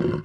you